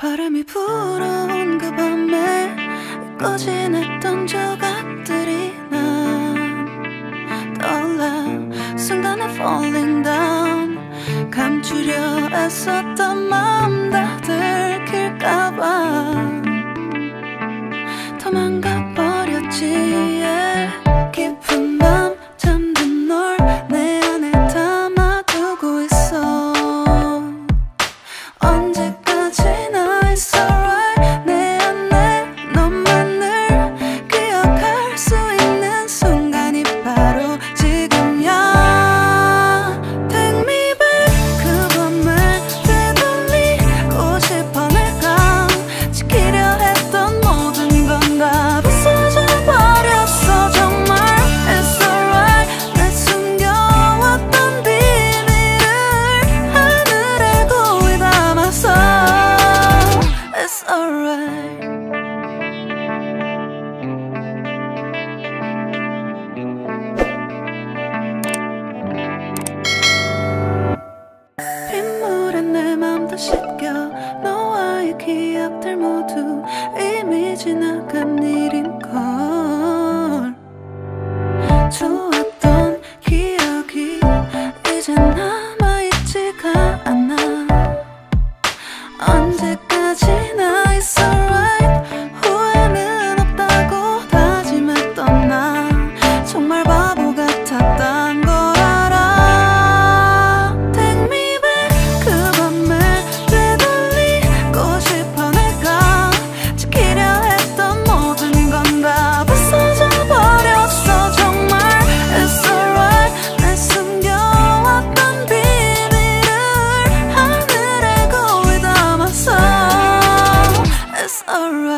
바람이 불어온 그 밤에 잊고 지냈던 조각들이 난 떠올라. 순간에 falling down. 감추려 애썼던 마음 다 들킬까봐. 더 망가버렸지. 모두 이미 지나간 일인걸. 좋았던 기억이 이제 남아있지가 않아. 언제까지나 it's alright? around.